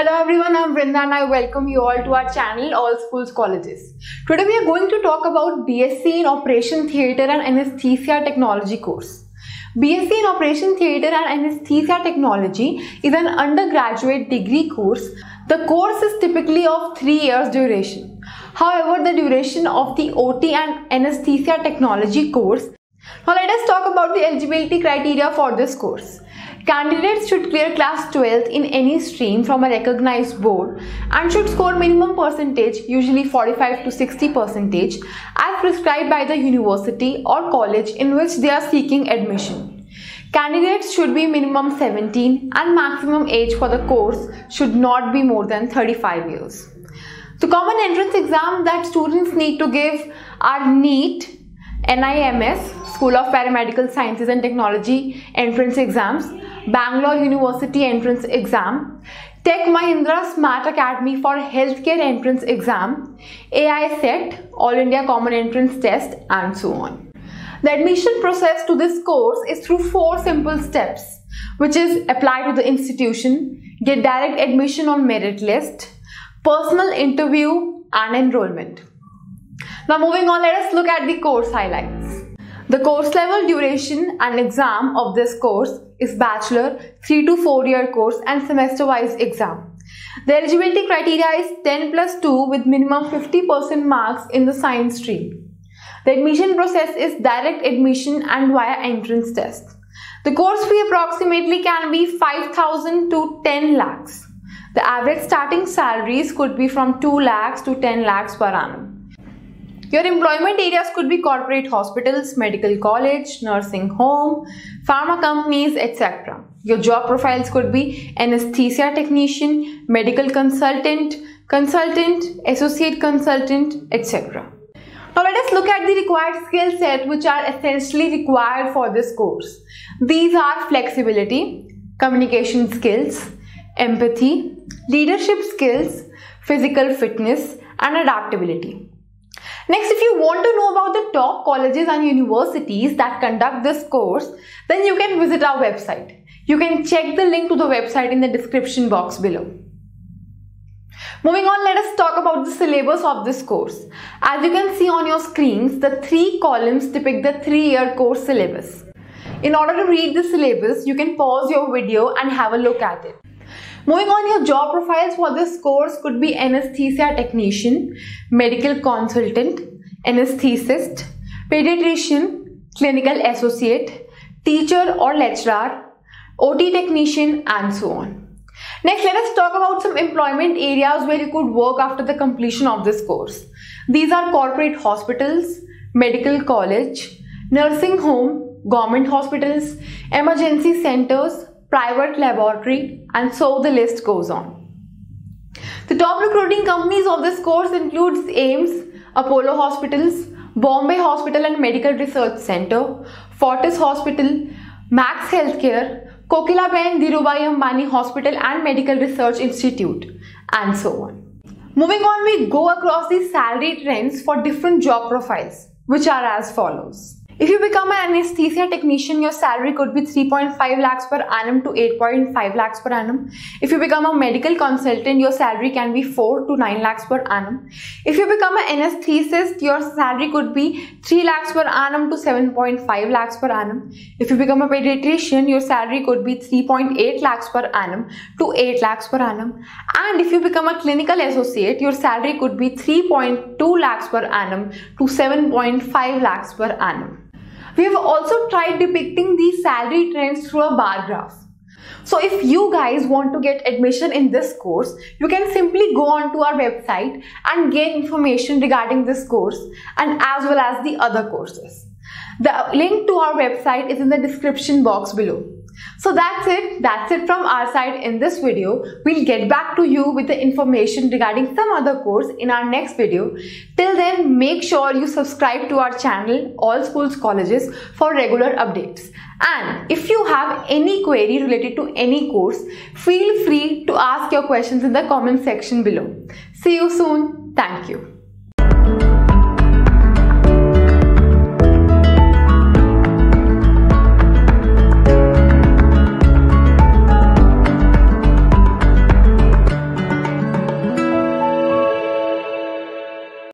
Brinda and I welcome you all to our channel All Schools Colleges. Today we are going to talk about BSc in Operation Theatre and Anesthesia Technology course. BSc in Operation Theatre and Anesthesia Technology is an undergraduate degree course. The course is typically of 3 years duration. However, the duration of the OT and Anesthesia Technology course. Now let us talk about the eligibility criteria for this course. Candidates should clear class 12th in any stream from a recognized board and should score minimum percentage, usually 45 to 60 percentage, as prescribed by the university or college in which they are seeking admission. Candidates should be minimum 17 and maximum age for the course should not be more than 35 years. The common entrance exam that students need to give are NEET, NIMS, School of Paramedical Sciences and Technology entrance exams, Bangalore University entrance exam, Tech Mahindra Smart Academy for Healthcare entrance exam, AI SET, All India Common Entrance Test and so on. The admission process to this course is through four simple steps which is apply to the institution, get direct admission on merit list, personal interview and enrollment. Now moving on, let us look at the course highlights. The course level duration and exam of this course is bachelor, 3 to 4 year course and semester wise exam. The eligibility criteria is 10 plus 2 with minimum 50% marks in the science stream. The admission process is direct admission and via entrance test. The course fee approximately can be 5000 to 10 lakhs. The average starting salaries could be from 2 lakhs to 10 lakhs per annum. Your employment areas could be corporate hospitals, medical college, nursing home, pharma companies, etc. Your job profiles could be anesthesia technician, medical consultant, consultant, associate consultant, etc. Now let us look at the required skill set which are essentially required for this course. These are flexibility, communication skills, empathy, leadership skills, physical fitness and adaptability. Next, if you want to know about the top colleges and universities that conduct this course, then you can visit our website. You can check the link to the website in the description box below. Moving on, let us talk about the syllabus of this course. As you can see on your screens, the three columns depict the three-year course syllabus. In order to read the syllabus, you can pause your video and have a look at it. Moving on, your job profiles for this course could be anesthesia technician, medical consultant, anesthetist, pediatrician, clinical associate, teacher or lecturer, OT technician and so on. Next, let us talk about some employment areas where you could work after the completion of this course. These are corporate hospitals, medical college, nursing home, government hospitals, emergency centers, private laboratory and so the list goes on. The top recruiting companies of this course includes AIIMS, Apollo Hospitals, Bombay Hospital and Medical Research Center, Fortis Hospital, Max Healthcare, Kokilaben Dhirubhai Ambani Hospital and Medical Research Institute and so on. Moving on, we go across the salary trends for different job profiles which are as follows. If you become an anesthesia technician, your salary could be 3.5 lakhs per annum to 8.5 lakhs per annum. If you become a medical consultant, your salary can be 4 to 9 lakhs per annum. If you become an anesthetist, your salary could be 3 lakhs per annum to 7.5 lakhs per annum. If you become a pediatrician, your salary could be 3.8 lakhs per annum to 8 lakhs per annum. And if you become a clinical associate, your salary could be 3.2 lakhs per annum to 7.5 lakhs per annum. We have also tried depicting these salary trends through a bar graph. So if you guys want to get admission in this course, you can simply go on to our website and gain information regarding this course and as well as the other courses. The link to our website is in the description box below. So that's it. That's it from our side in this video. We'll get back to you with the information regarding some other course in our next video. Till then, make sure you subscribe to our channel, All Schools Colleges, for regular updates. And if you have any query related to any course, feel free to ask your questions in the comment section below. See you soon. Thank you.